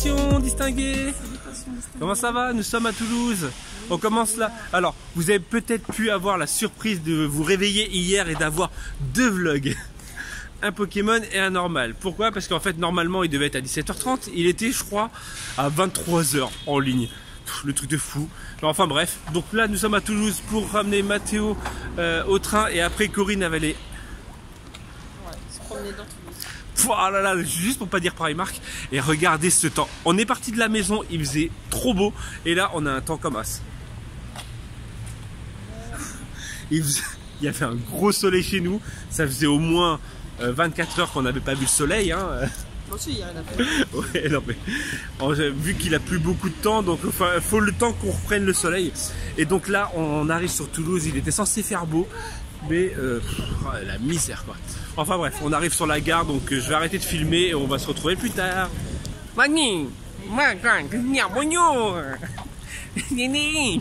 Salutations Comment ça va? Nous sommes à Toulouse. On commence là. Alors, vous avez peut-être pu avoir la surprise de vous réveiller hier et d'avoir deux vlogs. Un Pokémon et un normal. Pourquoi? Parce qu'en fait, normalement, il devait être à 17h30. Il était, je crois, à 23h en ligne. Le truc de fou. Enfin bref. Donc là, nous sommes à Toulouse pour ramener Mathéo euh, au train et après Corinne va aller Ouais, se promener dans Pouah, là là, juste pour pas dire pareil Marc. Et regardez ce temps. On est parti de la maison, il faisait trop beau. Et là, on a un temps comme as. Il, faisait- il y avait un gros soleil chez nous. Ça faisait au moins euh, 24 heures qu'on n'avait pas vu le soleil. Hein. Moi aussi, il y a rien à faire. Ouais, non, mais on- vu qu'il a plus beaucoup de temps, donc il faut le temps qu'on reprenne le soleil. Et donc là, on arrive sur Toulouse. Il était censé faire beau, mais euh, pff, oh, la misère quoi. Enfin bref, on arrive sur la gare, donc euh, je vais arrêter de filmer et on va se retrouver plus tard. Magni, bonjour. Néné.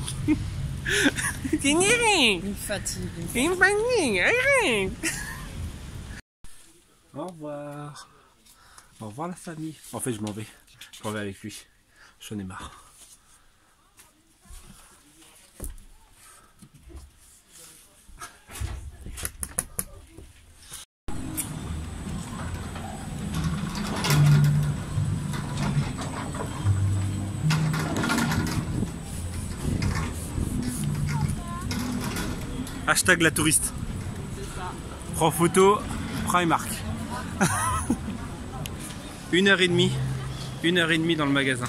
Néné. Une fatigue. Au revoir. Au revoir la famille. En fait, je m'en vais. Je m'en vais avec lui. J'en ai marre. Hashtag la touriste. Prends photo, Primark. une heure et demie, une heure et demie dans le magasin.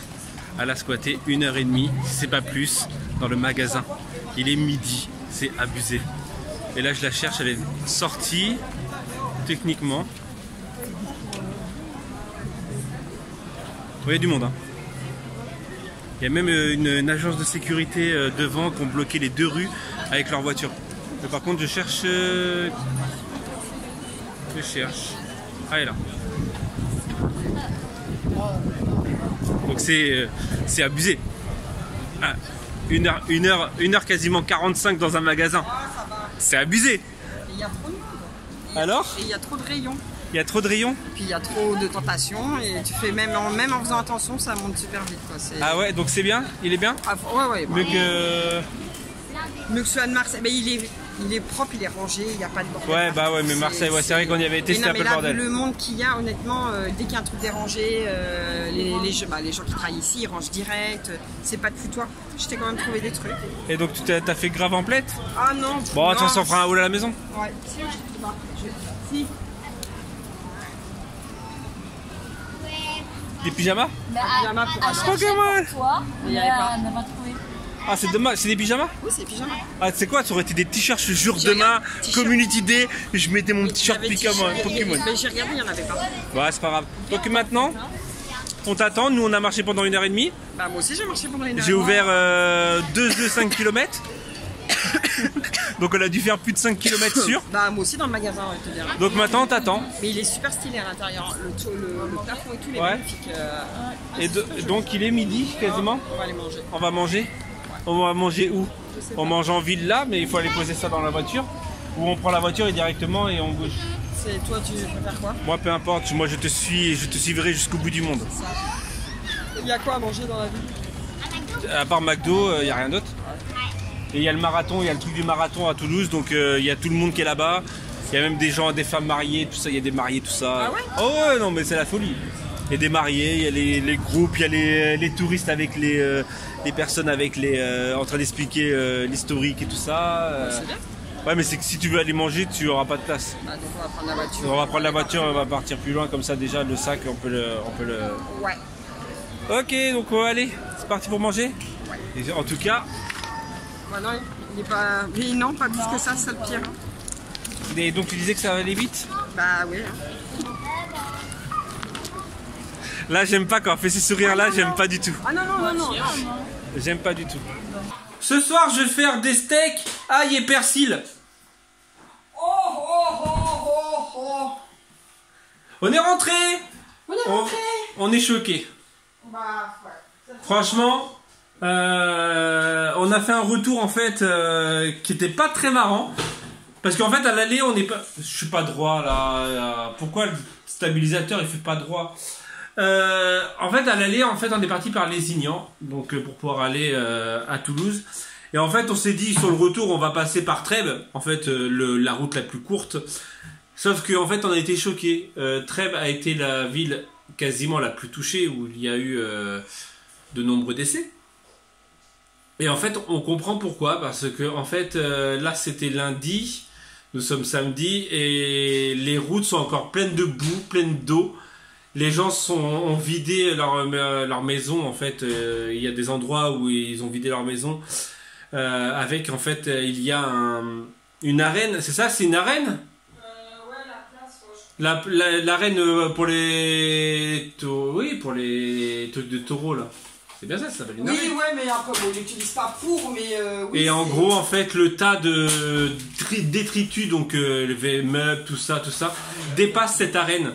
Elle a squatté une heure et demie, c'est pas plus, dans le magasin. Il est midi, c'est abusé. Et là, je la cherche, elle est sortie, techniquement. Vous voyez du monde, hein. Il y a même euh, une, une agence de sécurité euh, devant qui ont bloqué les deux rues avec leur voiture. Mais par contre, je cherche. euh, Je cherche. Ah, elle est là. Donc c'est euh, c'est abusé. Ah, une heure, une heure, une heure quasiment 45 dans un magasin. C'est abusé. Il y a trop de monde. Alors Et il y a trop de rayons. Il y a trop de rayons? Puis il y a trop de tentations. Et tu fais même en, même en faisant attention, ça monte super vite. Quoi. Ah ouais, donc c'est bien? Il est bien? Ah, ouais, ouais. Mieux que. Mieux que celui de Marseille. Mais il est, il est propre, il est rangé, il n'y a pas de bordel. Ouais, bah ouais, mais Marseille, ouais, c'est vrai qu'on y avait été, c'était un peu là, bordel. le monde qu'il y a, honnêtement, euh, dès qu'il y a un truc dérangé, euh, les, les, gens- bah, les gens qui travaillent ici, ils rangent direct. euh, C'est pas de foutoir. Je t'ai quand même trouvé des trucs. Et donc tu t'as fait grave en plate Ah non. Bon, non. attends, on fera un haul à la maison. Ouais. Si, je- bah, je- si. Des pyjamas pyjama pour à un chercher Pokémon. pour toi, Il y mais avait pas. elle n'a pas trouvé. Ah, c'est dommage, c'est des pyjamas Oui, c'est pyjama. Ah, c'est quoi Ça aurait été des t-shirts, je jure, demain. Community Day, je mettais mon t-shirt Pokémon. Mais j'ai regardé, il n'y en avait pas. Ouais, c'est pas grave. Donc maintenant, on t'attend. Nous, on a marché pendant une heure et demie. Bah, moi aussi, j'ai marché pendant une heure. J'ai ouvert euh, 2 de 5 km. Donc on a dû faire plus de 5 km sur. Bah, moi aussi, dans le magasin, te dire. Donc maintenant, on t'attend. Mais il est super stylé à l'intérieur. Le, le, le plafond et tout, il est Ouais. magnifique. euh, Et de- donc il est midi quasiment. on va aller manger. On va manger. On va manger où On mange en ville là, mais il faut aller poser ça dans la voiture. Ou on prend la voiture et directement et on bouge. C'est toi, tu préfères quoi Moi, peu importe. Moi, je te suis et je te suivrai jusqu'au bout du monde. Il y a quoi à manger dans la ville À part McDo, il n'y a rien d'autre. Et il y a le marathon, il y a le truc du marathon à Toulouse, donc euh, il y a tout le monde qui est là-bas. Il y a même des gens, des femmes mariées, tout ça, il y a des mariés, tout ça. Ah ouais Oh ouais, non, mais c'est la folie. Il y a des mariés, il y a les, les groupes, il y a les, les touristes avec les, euh, les personnes avec les, euh, en train d'expliquer euh, l'historique et tout ça. euh. C'est bien. Ouais, mais c'est que si tu veux aller manger, tu auras pas de place. Bah, donc on va prendre la voiture. On va prendre la voiture, on va partir plus loin, comme ça déjà le sac, on peut le, on peut le, Ouais. Ok, donc on va aller. C'est parti pour manger Et En tout cas, Bah, non, il est pas. Mais non, pas plus que ça, c'est le pire. et donc tu disais que ça allait vite? Bah, oui. hein. Là, j'aime pas quand on fait ces sourires là, j'aime pas du tout. Ah non, non, non, non. J'aime pas du tout. Ce soir, je vais faire des steaks ail et persil. Oh, oh, oh, oh, oh. On est rentré On est rentré. on est choqué. Bah, ouais. Franchement, euh, on a fait un retour en fait euh, qui était pas très marrant. Parce qu'en fait, à l'aller, on n'est pas. Je suis pas droit là. euh, Pourquoi le stabilisateur il fait pas droit? Euh, en fait, à l'aller, en fait, on est parti par Lézignan, donc euh, pour pouvoir aller euh, à Toulouse. Et en fait, on s'est dit sur le retour, on va passer par Trèbes, en fait, la route la plus courte. Sauf qu'en fait, on a été choqués. Euh, Trèbes a été la ville quasiment la plus touchée où il y a eu de nombreux décès. Et en fait, on comprend pourquoi, parce que en fait, là, c'était lundi, nous sommes samedi, et les routes sont encore pleines de boue, pleines d'eau. Les gens sont, ont vidé leur, euh, leur maison, en fait. euh, il y a des endroits où ils ont vidé leur maison. euh, avec, en fait, il y a un- une arène. C'est ça, c'est une arène? La, la- l'arène pour les oui pour les trucs de taureaux là c'est bien ça ça s'appelle une Oui, arène ouais, mais après, bon, ils l'utilisent pas pour, mais euh, oui. et en gros en fait le tas de tri- détritus donc euh, les meubles tout ça tout ça dépasse cette arène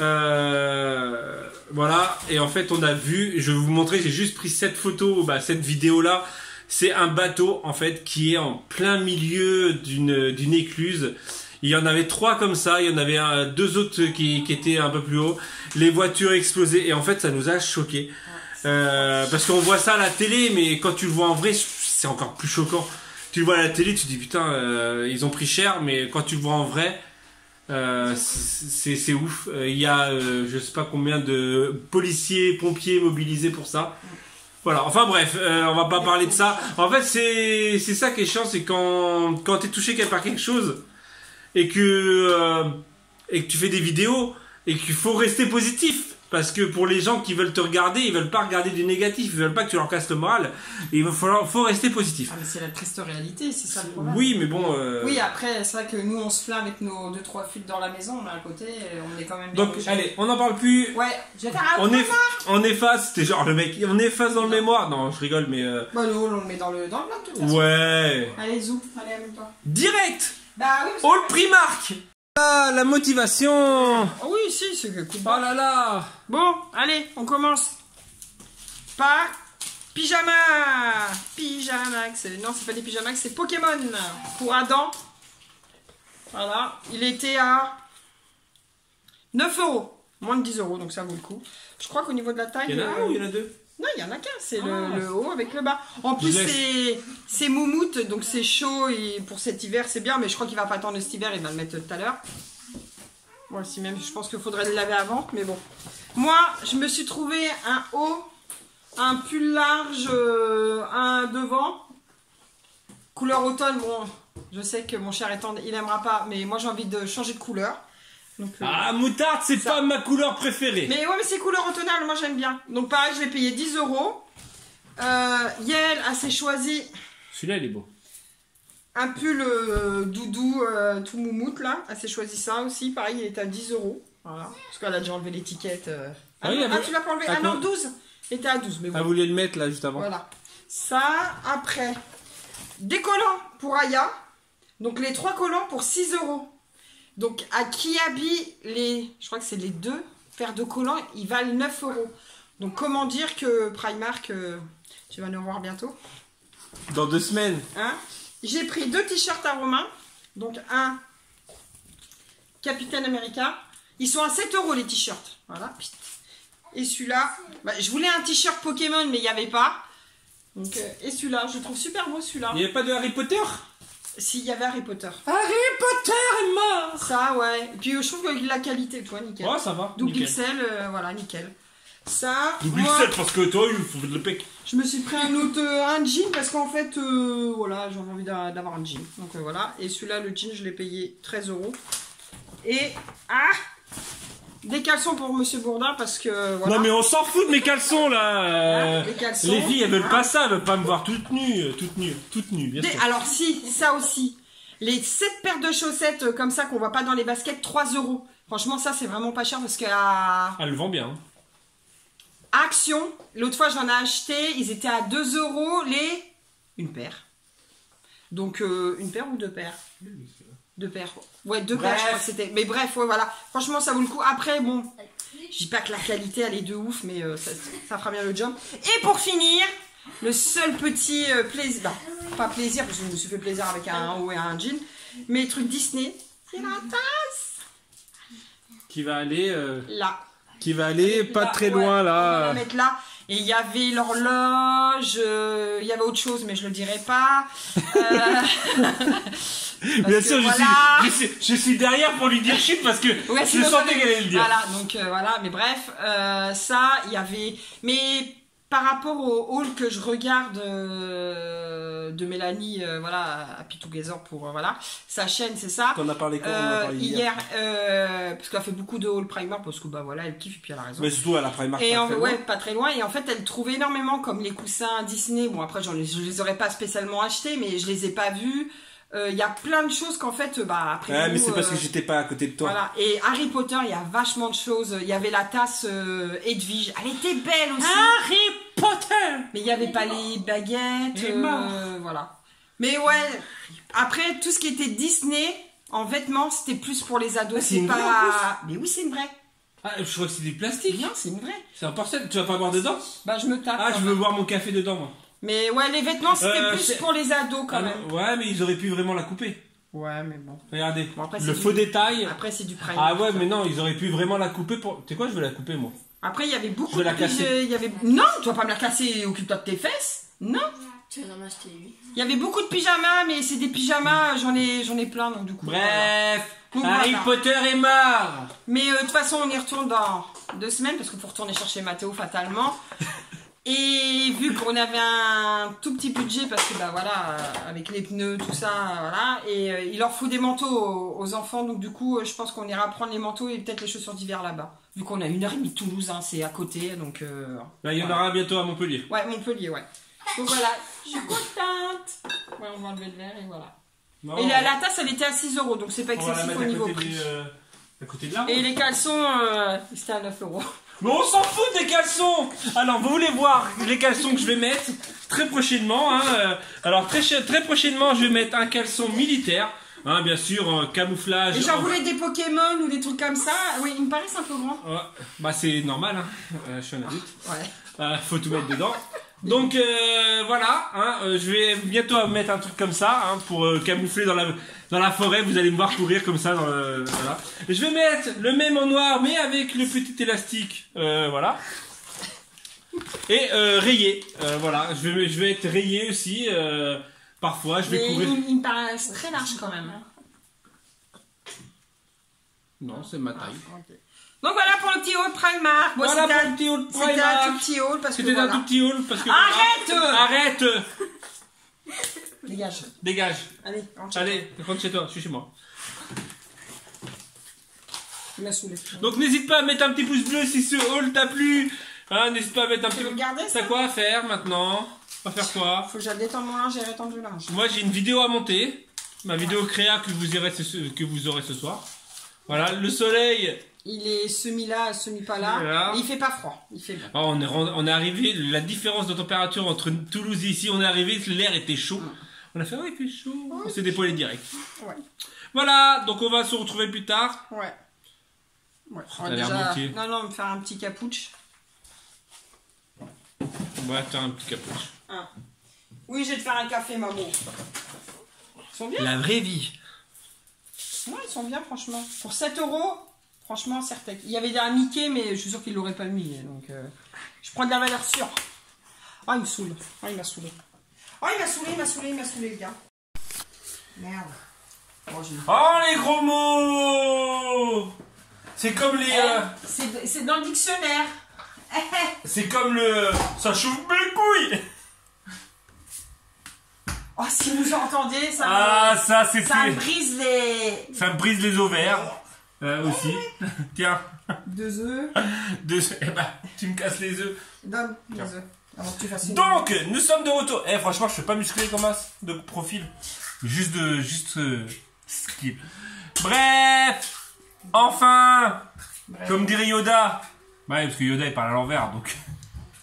Euh, voilà et en fait on a vu je vais vous montrer j'ai juste pris cette photo bah, cette vidéo là c'est un bateau en fait qui est en plein milieu d'une écluse il y en avait trois comme ça, il y en avait un- deux autres qui, qui étaient un peu plus haut. Les voitures explosaient et en fait ça nous a choqués. Euh, parce qu'on voit ça à la télé, mais quand tu le vois en vrai, c'est encore plus choquant. Tu le vois à la télé, tu te dis putain, euh, ils ont pris cher, mais quand tu le vois en vrai, euh, c'est ouf. Euh, Il y a euh, je sais pas combien de policiers, pompiers mobilisés pour ça. Voilà, enfin bref, on va pas parler de ça. En fait, c'est ça qui est chiant, c'est quand quand t'es touché par quelque chose et que et que tu fais des vidéos et qu'il faut rester positif parce que pour les gens qui veulent te regarder, ils veulent pas regarder du négatif, ils veulent pas que tu leur casses le moral. Et il va falloir faut rester positif. Ah, mais c'est la triste réalité, c'est ça le problème. Oui, mais bon. euh, Oui, après, c'est vrai que nous, on se plaint avec nos 2-3 fuites dans la maison, mais à côté, on est quand même bien Donc allez, on n'en parle plus. Ouais, je vais faire un On, eff- on efface, c'était genre le mec, on efface dans le mémoire. Non, je rigole, mais euh, Bah, nous, on le met dans le, dans le plat, de toute façon. ouais. Allez, zou, allez, amène-toi. Direct. Bah oui, All Primark. Ah, la motivation. Ah oui, si, c'est que coup de Oh là là. Bon, allez, on commence. Par pyjama. Pyjamax. Non, c'est pas des pyjamax, c'est Pokémon. Pour Adam. Voilà, il était à 9 euros. Moins de 10 euros, donc ça vaut le coup. Je crois qu'au niveau de la taille. Il y en a euh, un ou il y en a deux Non, il y en a qu'un, c'est Ah. le, le haut avec le bas. En plus, c'est c'est moumoute, donc c'est chaud et pour cet hiver, c'est bien, mais je crois qu'il va pas attendre cet hiver, il va le mettre tout à l'heure. Moi aussi, même, je pense qu'il faudrait le laver avant, mais bon. Moi, je me suis trouvé un haut, un pull large, euh, un devant, couleur automne. Bon, je sais que mon cher étendre, il aimera pas, mais moi j'ai envie de changer de couleur. Donc, euh, Ah, moutarde, c'est pas ma couleur préférée. mais ouais, mais c'est couleur automnale, moi j'aime bien. Donc pareil, je l'ai payé 10 euros. Euh, Yael a s'est choisi Celui-là, il est beau. un pull euh, doudou euh, tout moumoute là. Elle s'est choisi ça aussi. Pareil, il était à 10 euros. Voilà. Parce qu'elle a déjà enlevé l'étiquette. euh. Ah Ah, non, elle ah, tu l'as pas enlevé? Ah, Ah non, quoi 12 Il était à 12, mais bon. Vous vouliez le mettre là juste avant. Voilà. Ça, après, des collants pour Aya. Donc les trois collants pour 6 euros. Donc à Kiabi, les, je crois que c'est les deux paires de collants, ils valent 9 euros. Donc comment dire que Primark, euh, tu vas nous voir bientôt. Dans deux semaines. Hein? J'ai pris deux t-shirts à Romain. Donc un Capitaine America. Ils sont à 7 euros les t-shirts. Voilà. Et celui-là, bah, je voulais un t-shirt Pokémon, mais il n'y avait pas. Donc, euh, et celui-là, je le trouve super beau celui-là. Il n'y avait pas de Harry Potter? S'il y avait Harry Potter. Harry Potter est mort Ça, ouais. Et puis euh, je trouve que la qualité, toi, nickel. Ouais, ça va. Double nickel. XL, euh, voilà, nickel. Ça, Double moi, XL parce que toi, il faut de le pec. je me suis pris un autre, euh, un jean parce qu'en fait, euh, voilà, j'avais envie d'a- d'avoir un jean. Donc euh, voilà. Et celui-là, le jean, je l'ai payé 13 euros. Et, ah Des caleçons pour Monsieur Bourdin parce que, voilà. Non, mais on s'en fout de mes caleçons là. euh, Ah, les caleçons. les filles, elles veulent pas ça, elles veulent pas me voir toute nue, euh, toute nue, toute nue, bien Des- sûr. alors si, ça aussi. Les 7 paires de chaussettes euh, comme ça qu'on voit pas dans les baskets, 3 euros. Franchement, ça c'est vraiment pas cher parce que à Elle le vend bien. hein. Action, l'autre fois j'en ai acheté, ils étaient à 2 euros les. Une paire. Donc euh, une paire ou deux paires Deux paires. Ouais, deux Bref. paires, je crois que c'était. Mais bref, ouais, voilà. Franchement, ça vaut le coup. Après, bon, je dis pas que la qualité elle est de ouf, mais euh, ça, ça fera bien le job. Et pour finir, le seul petit euh, plaisir, bah, pas plaisir parce que je me suis fait plaisir avec un haut et un jean, mais truc Disney, c'est la tasse Qui va aller. euh, là. qui va aller pas Là, très ouais, loin On va la là. mettre là. Et il y avait l'horloge, euh, il y avait autre chose, mais je le dirai pas. Euh, Bien sûr, je, voilà. suis, je, suis, je suis derrière pour lui dire chut parce que Ouais, je sentais qu'elle allait le dire. Voilà, donc euh, voilà, mais bref, ça, il y avait. Mais par rapport au hall que je regarde euh, de Mélanie, euh, voilà, à Pitou Together pour euh, voilà, sa chaîne, c'est ça. T'en as parlé quand on en a parlé hier, euh, parce qu'elle fait beaucoup de hall Primark, parce que bah voilà, elle kiffe et puis elle a raison. Mais surtout à la Primark. Et pas en, très ouais, loin. pas très loin. Et en fait, elle trouve énormément comme les coussins Disney. Bon, après, j'en je les aurais pas spécialement achetés, mais je les ai pas vus. Euh, Il y a plein de choses qu'en fait, bah après. Ouais, mais nous, c'est parce que j'étais pas à côté de toi. voilà. Et Harry Potter, il y a vachement de choses. Il y avait la tasse euh, Edwige. Elle était belle aussi. Harry Potter Mais il n'y avait pas les baguettes. Et euh, mort. voilà. Mais ouais, après, tout ce qui était Disney, en vêtements, c'était plus pour les ados. Ah, c'est pas. Mais oui, c'est une vraie. Ah, je crois que c'est du plastique. Non, c'est une vraie. C'est un porcelaine. Tu vas pas boire dedans? Bah, je me tape. Ah, je veux boire mon café dedans, moi? Mais ouais, les vêtements, c'était Euh, plus pour les ados quand Ah, même. non, ouais, mais ils auraient pu vraiment la couper. Ouais, mais bon. Regardez. Bon, après, le faux du- détail. Après, c'est du prime. Ah ouais, mais non, ils auraient pu vraiment la couper pour. Tu sais quoi, je vais la couper, moi. Après, il y avait beaucoup de il y avait... Non, tu vas pas me la casser, occupe-toi de tes fesses. Non. Il y avait beaucoup de pyjamas, mais c'est des pyjamas, j'en ai, j'en ai plein, donc du coup. voilà. Bref, Donc Harry voilà. Potter est mort. Mais euh, de toute façon, on y retourne dans deux semaines, parce qu'il faut retourner chercher Mathéo fatalement. Et vu qu'on avait un tout petit budget, parce que bah voilà, euh, avec les pneus, tout ça, voilà, et euh, il leur faut des manteaux aux, aux enfants, donc du coup, euh, je pense qu'on ira prendre les manteaux et peut-être les chaussures d'hiver là-bas. Vu qu'on a une heure et demie de Toulouse, hein, c'est à côté, donc. euh, Là, il y en aura bientôt à Montpellier. Ouais, Montpellier, ouais. Donc voilà, je suis contente. Ouais, on va enlever le verre et voilà. Non, Et la, la tasse, elle était à 6 euros, donc c'est pas excessif au niveau prix. euh, à côté de là. Et les caleçons, euh, c'était à 9 euros. Mais on s'en fout des caleçons Alors, vous voulez voir les caleçons que je vais mettre? Très prochainement. Hein, euh, alors, très, très prochainement, je vais mettre un caleçon militaire. Hein, bien sûr, en camouflage. Et j'en en- voulais des Pokémon ou des trucs comme ça. Oui, ils me paraissent un peu grands. Ouais, bah, c'est normal, hein. Euh, je suis un adulte. Ouais. Euh, faut tout mettre dedans. Donc euh, voilà, hein, euh, je vais bientôt mettre un truc comme ça hein, pour euh, camoufler dans la dans la forêt. Vous allez me voir courir comme ça. Dans le, voilà. Je vais mettre le même en noir, mais avec le petit élastique. Euh, voilà. Et euh, rayé. Euh, voilà, je vais je vais être rayé aussi. Parfois, je vais Mais courir. ils, ils me paraissent très larges quand même. Non, c'est ma taille. Donc voilà pour le petit haul Primark. Bon, Voilà c'était pour un- le petit haul C'était un Primark. tout petit haul parce que C'était un voilà. tout petit haul parce que. Arrête Arrête Dégage. Dégage. Allez, rentre. Allez, rentre chez toi. Je suis chez moi. Il m'a saoulé. Donc n'hésite pas à mettre un petit pouce bleu si ce haul t'a plu. Hein, n'hésite pas à mettre un Tu petit veux le garder ça T'as quoi à faire maintenant? On va faire quoi Faut que j'aille détendre mon linge et rétendre le linge. Moi, j'ai une vidéo à monter. Ma vidéo créa que vous, aurez ce soir. Voilà, le soleil. Il est semi là, semi pas là. Voilà. Il fait pas froid. Il fait bon. Ah, on, est, arrivé, la différence de température entre Toulouse et ici, on est arrivé, l'air était chaud. Mm. On a fait, ouais, il fait chaud. Ouais, on s'est dépoilé direct. Voilà, donc on va se retrouver plus tard. Ouais. Ouais. Oh, on va. Non, non, on faire un petit capouche. Ouais, faire un petit capouche. Hein. Oui, je vais te faire un café, maman. Ils sont bien. La vraie vie. Ils sont bien, franchement. Pour 7 euros, franchement, certains. Il y avait un Mickey, mais je suis sûr qu'il l'aurait pas mis. Donc, euh, je prends de la valeur sûre. Ah, il me saoule. Ah, il m'a saoulé. Ah, il m'a saoulé, il m'a saoulé, il m'a saoulé, les gars. Merde. Oh, oh les gros mots C'est comme les... Eh, euh, c'est dans le dictionnaire. C'est comme le... Ça chauffe mes couilles Oh, si vous entendez, ça, Ah, me, ça, ça me brise les Ça me brise les ovaires. Euh, aussi. Tiens. deux œufs. Deux... Eh ben, tu me casses les œufs. Donne les œufs. Avant que tu fasses une- Donc, nous sommes de retour. Eh, franchement, je suis pas musclé comme as de profil. Juste de. Juste. euh, skip. Bref Enfin Bref. Comme dirait Yoda. Ouais, parce que Yoda il parle à l'envers donc.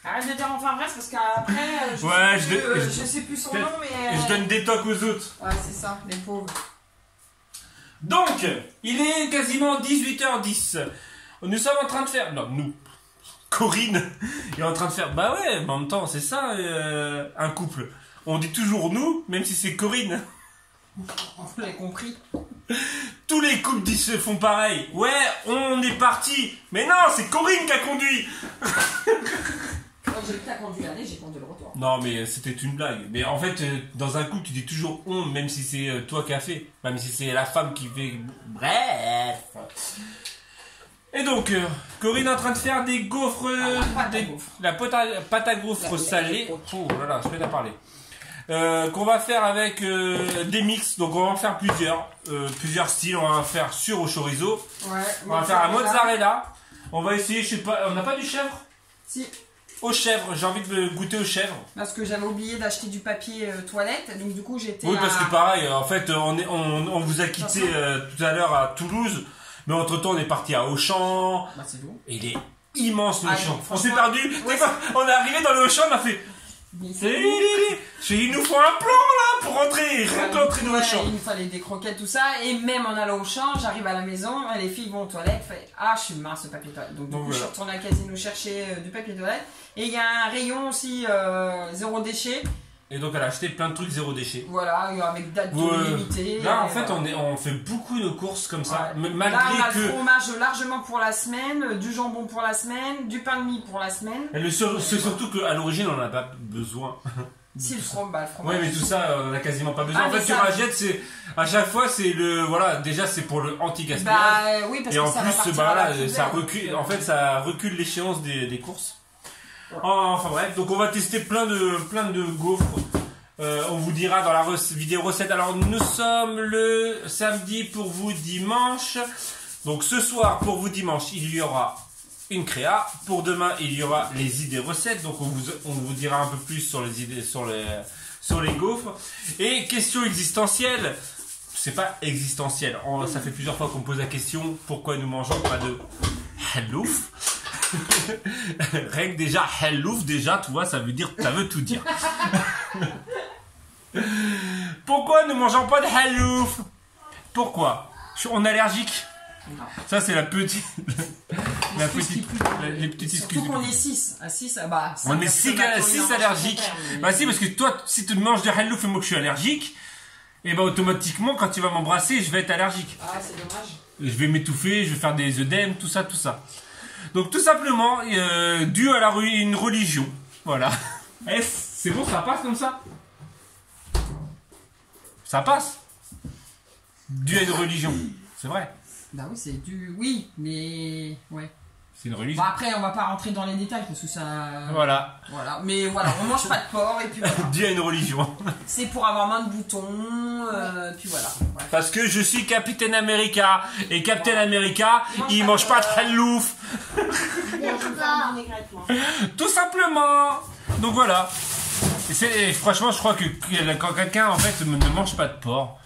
Arrête de dire enfin bref parce qu'après, euh, je, Ouais, sais je plus, euh, je- je sais plus son nom, mais. Je euh, donne des tocs aux autres. Ouais, c'est ça, les pauvres. Donc, il est quasiment 18h10. Nous sommes en train de faire. Non, nous. Corinne est en train de faire. Bah ouais, mais en même temps, c'est ça, euh, un couple. On dit toujours nous, même si c'est Corinne. Vous l'avez compris. Tous les couples se font pareil. Ouais, on est parti. Mais non, c'est Corinne qui a conduit. Quand j'ai conduit j'ai conduit le retour. Non, mais c'était une blague. Mais en fait, euh, dans un couple, tu dis toujours on, même si c'est euh, toi qui as fait. Même si c'est la femme qui fait. Bref. Et donc, euh, Corinne est en train de faire des gaufres. Ah, la pâte à des- gaufres. la pâte à, à la- Oh là là, je vais la parler. Euh, qu'on va faire avec euh, des mix. Donc, on va en faire plusieurs. euh, plusieurs styles. On va en faire sur au chorizo. Ouais. On va faire un mozzarella. On va essayer, je sais pas, on n'a pas du chèvre? Si, Au chèvre, j'ai envie de goûter au chèvre. parce que j'avais oublié d'acheter du papier euh, toilette, donc du coup j'étais. Oui, parce à- que pareil, en fait, on, est, on, on vous a quitté euh, tout à l'heure à Toulouse, mais entre temps, on est parti à Auchan. Bah, c'est bon. Et il est immense le Ah, Auchan. On s'est perdu. ouais, on est arrivé dans le Auchan, on a fait. Il nous faut un plan là pour rentrer, qu'entrer dans Ouais, l'Auchan. Il nous fallait des croquettes, tout ça. Et même en allant au champ, j'arrive à la maison, les filles vont aux toilettes, fait Ah, je suis mince, le papier toilette. Donc, du coup, je suis voilà. retournée à Casino chercher euh, du papier toilette. Et il y a un rayon aussi euh, zéro déchet. Et donc, elle a acheté plein de trucs zéro déchet. Voilà, avec date de limitée. Là, en Et fait, voilà. on, est, on fait beaucoup de courses comme ça, Ouais. m- Là, on malgré a le que. fromage largement pour la semaine, euh, du jambon pour la semaine, du pain de mie pour la semaine. Et le sur- C'est surtout qu'à l'origine, on n'en a pas besoin. Si le fromage, le fromage. Ouais, mais tout ça, on a quasiment pas besoin. Ah, en fait, tu ça- rachètes, c'est à chaque fois, c'est le voilà. Déjà, c'est pour le anti-gaspillage. Bah oui, parce et que en ça plus, bah là, ça recule. En fait, ça recule l'échéance des, des courses. Enfin bref, donc on va tester plein de plein de gaufres. Euh, on vous dira dans la rec- vidéo recette. Alors nous sommes le samedi pour vous dimanche. Donc ce soir pour vous dimanche, il y aura une créa. Pour demain, il y aura les idées recettes. Donc on vous on vous dira un peu plus sur les idées sur les sur les gaufres. Et question existentielle. C'est pas existentiel. On- ça fait plusieurs fois qu'on me pose la question pourquoi nous mangeons pas de hallouf? Rien que déjà hallouf déjà, tu vois, ça veut dire ça veut tout dire. pourquoi nous mangeons pas de hallouf? Pourquoi? On est allergique Non. Ça c'est la petite la Excuse petite qui pue. la- les petites excuses. Surtout qu'on est 6. À 6, ah bah. ça On est reste 6 pas qu'on y six mange allergiques. Bah si, parce que toi, si tu manges de hallouf et moi que je suis allergique, et bah automatiquement, quand tu vas m'embrasser, je vais être allergique. Ah, c'est dommage. Je vais m'étouffer, je vais faire des œdèmes, tout ça, tout ça. Donc tout simplement, euh, dû à la une religion. Voilà. Eh, c'est bon, ça passe comme ça? Ça passe Dû à une religion. C'est vrai. Bah oui, c'est du. Oui, mais. Ouais. C'est une religion. Bon, après, on va pas rentrer dans les détails parce que ça. Voilà. Voilà. Mais voilà, on mange pas de porc et puis voilà. À une religion. C'est pour avoir moins de boutons, euh, puis voilà. Parce que je suis Capitaine America. Et Captain America, il mange pas de hallouf. Tout simplement. Donc voilà. Et franchement, je crois que que- quand quelqu'un en fait ne mange pas de porc.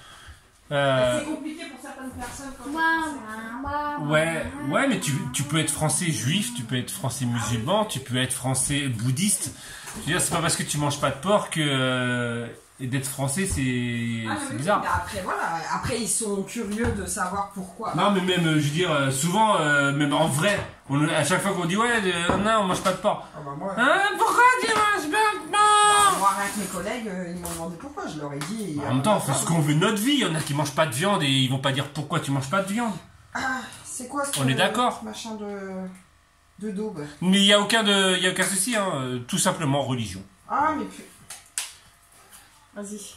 Euh, C'est compliqué pour certaines personnes quand ouais, ouais, mais tu, tu peux être français juif, tu peux être français musulman, tu peux être français bouddhiste. Je veux dire, c'est pas parce que tu manges pas de porc que euh, et d'être français c'est Ah, oui, bizarre. après, voilà. Après, ils sont curieux de savoir pourquoi. Non, mais même, euh, je veux dire, euh, souvent, euh, même en vrai, on, à chaque fois qu'on dit ouais, euh, non, on mange pas de porc. Ah, bah, moi, Hein, pourquoi tu manges pas de porc? Avec mes collègues, euh, ils m'ont demandé pourquoi. Je leur ai dit. En même temps, on fait euh, ce qu'on veut de notre vie. Il y en a qui mangent pas de viande et ils vont pas dire pourquoi tu manges pas de viande. Ah, c'est quoi ce On est d'accord. machin de. de daube? Mais il y a aucun de, il y a aucun souci. Hein. euh, Tout simplement religion. Ah, mais puis. Vas-y.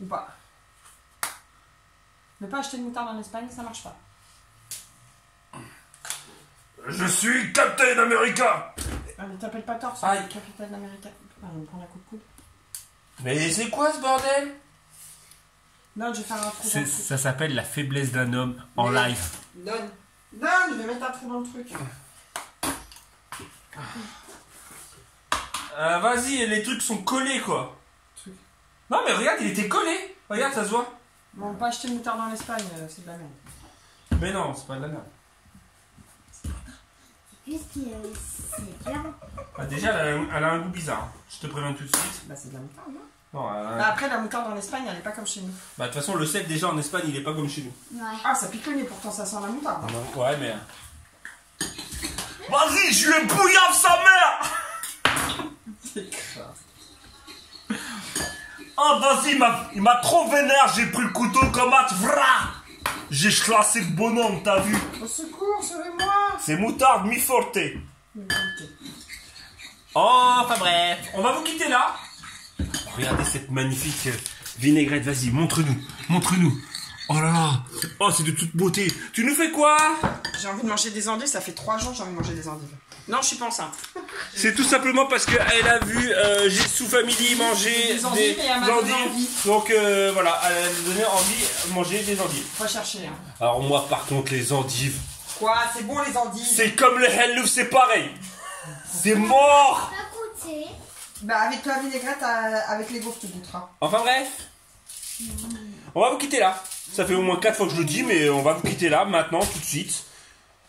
Ou pas. Ne pas acheter de moutarde en Espagne, ça marche pas. Je suis Captain America. Ah, mais t'appelles pas tort, c'est capitaine américain. Ah, on prend la coupe coupe. Mais c'est quoi ce bordel? Non, je vais faire un trou dans C'est- le truc. Ça s'appelle la faiblesse d'un homme en Mais- live. Donne. Donne, je vais mettre un trou dans le truc. Euh, Vas-y, les trucs sont collés quoi. Truc. Non mais regarde, il était collé. Regarde, ça se voit. Bon, pas acheter de moutarde en Espagne, euh, c'est de la merde. Mais non, c'est pas de la merde. Puisque euh, c'est bien. Ah, déjà, elle a, elle a un goût bizarre. Je te préviens tout de suite. Bah, c'est de la moutarde, non Non, elle a- Bah, après, la moutarde en Espagne, elle est pas comme chez nous. Bah, de toute façon, le sel, déjà en Espagne, il est pas comme chez nous. Ouais. Ah, ça pique le nez, pourtant ça sent la moutarde. Ouais, mais. Vas-y, je lui bouillave sa mère C'est grave. Ah, vas-y, il m'a- trop vénère, j'ai pris le couteau comme mat, vra J'ai classé le bonhomme, t'as vu Au secours, sauvez-moi C'est moutarde mi forte. Enfin bref, on va vous quitter là. Regardez cette magnifique vinaigrette, vas-y, montre-nous, montre-nous. Oh là là, oh c'est de toute beauté. Tu nous fais quoi? J'ai envie de manger des endives, ça fait trois jours que j'ai envie de manger des endives. Non, je suis pas enceinte. C'est tout simplement parce qu'elle a vu euh, Jisoo Family manger Des endives et elle m'a donné envie. Donc euh, voilà, elle a donné envie de manger des endives. Faut chercher. Hein. Alors moi par contre les endives, Quoi? C'est bon les endives? C'est comme le hellouf, c'est pareil. C'est mort Pas goûter. Bah avec la vinaigrette, euh, avec les gaufres, tu goûteras. Enfin bref, on va vous quitter là. Ça fait au moins 4 fois que je le dis, mais on va vous quitter là, maintenant, tout de suite.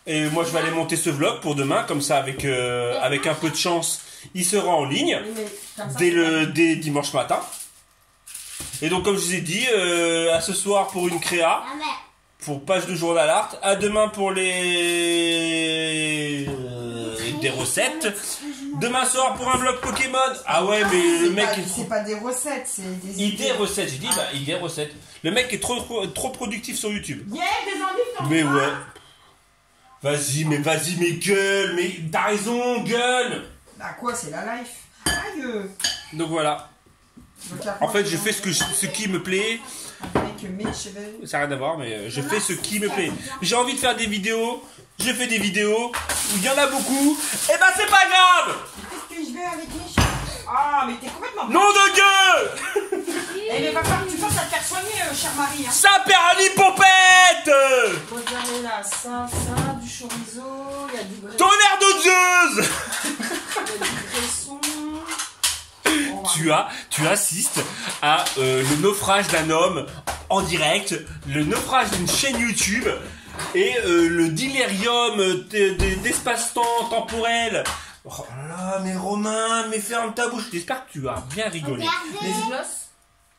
Et moi je vais aller monter ce vlog pour demain, comme ça avec, euh, avec un peu de chance, il sera en ligne. Dès, le, dès dimanche matin. Et donc, comme je vous ai dit, euh, à ce soir pour une créa, mère. pour page de journal art, à demain pour les euh, des recettes, demain soir pour un vlog Pokémon. Ah ouais, mais C'est le mec est trop C'est pas des recettes, c'est des idée recettes. J'ai dit bah idée recettes. Le mec est trop trop, productif sur YouTube. Yeah, des Mais ouais. Vas-y, mais vas-y, mais gueule, mais t'as raison, gueule. Bah quoi, c'est la life. Aïe euh. Donc voilà. Donc, En fait, je fais ce que je- ce qui me plaît. Avec mes cheveux. Ça n'a rien à voir, mais euh, je fais ce qui me plaît. J'ai envie de faire des vidéos, je fais des vidéos où il y en a beaucoup, et ben c'est pas grave Qu'est-ce que je vais avec mes cheveux? Ah, mais t'es complètement. Nom de Dieu Eh, mais va falloir que tu penses à te faire soigner, euh, chère Marie. Hein. Ça perd un hippopète Regardez là, ça, ça, du chorizo, il y a du grès- Tonnerre de Zeus il y a du graisson. Tu as, tu assistes à euh, le naufrage d'un homme en direct, le naufrage d'une chaîne YouTube et euh, le delirium euh, d- d- d'espace-temps temporel. Oh là là, mais Romain, mais ferme ta bouche. J'espère que tu as bien rigolé. Regardez. Gloss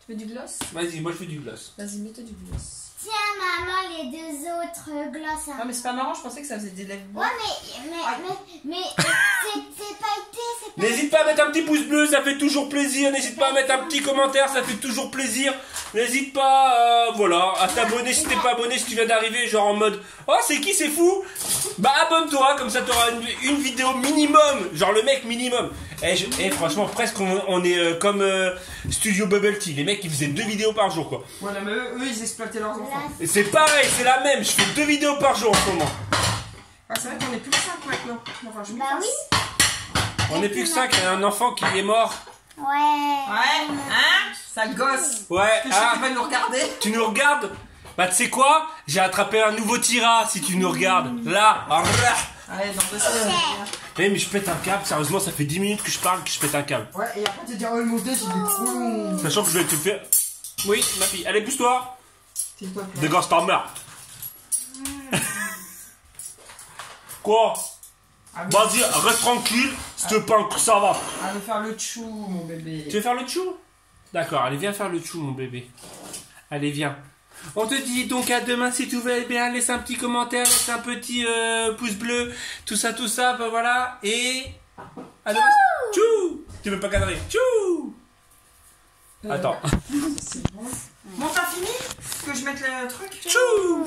Tu veux du gloss? Vas-y, moi je fais du gloss. Vas-y, mets-toi du gloss. Tiens, maman, les deux autres glosses. hein. Ah, mais c'est pas marrant, je pensais que ça faisait des lèvres Ouais, mais, mais, mais, mais c'est c'est pas été, c'est pas N'hésite pas à mettre un petit pouce bleu, ça fait toujours plaisir. N'hésite pas à mettre un petit commentaire, ça fait toujours plaisir. N'hésite pas, euh, voilà, à t'abonner si t'es pas abonné, si tu viens d'arriver, genre en mode Oh, c'est qui, c'est fou? Bah, abonne-toi, comme ça t'auras une, une vidéo minimum. Genre le mec minimum. Et, je- eh, franchement, presque on, on est euh, comme euh, Studio Bubble Tea. Les mecs, ils faisaient deux vidéos par jour, quoi. Voilà, mais eux, eux, ils exploitaient leurs enfants. Et c'est pareil, c'est la même. Je fais deux vidéos par jour en ce moment. Ah, c'est vrai qu'on est plus que 5 maintenant. Enfin, je Bah oui. On n'est plus que cinq, il y a un enfant qui est mort. Ouais. Ouais, hein Sale gosse. Ouais, je sais ah. qu'il va nous regarder. Tu nous regardes Bah tu sais quoi J'ai attrapé un nouveau tira si tu nous regardes. Là. Ah, Allez, dans deux semaines. Eh mais je pète un câble, sérieusement ça fait 10 minutes que je parle que je pète un câble. Ouais, et après, tu dis, oh, le il est trop long. Sachant que je vais te faire... Oui, ma fille. Allez, pousse-toi. C'est quoi, toi Dégage ta mère. Quoi Ah, mais- Vas-y, reste tranquille. Si te que ça va. Allez faire le chou, mon bébé. Tu veux faire le chou D'accord, allez, viens faire le chou, mon bébé. Allez, viens. On te dit donc à demain si tout va bien. Laisse un petit commentaire, laisse un petit euh, pouce bleu, tout ça, tout ça, ben voilà. Et. À demain. Tchou Tu veux pas cadrer? Tchou Euh, Attends. C'est bon. Bon, t'as fini? Que je mette le truc? Tchou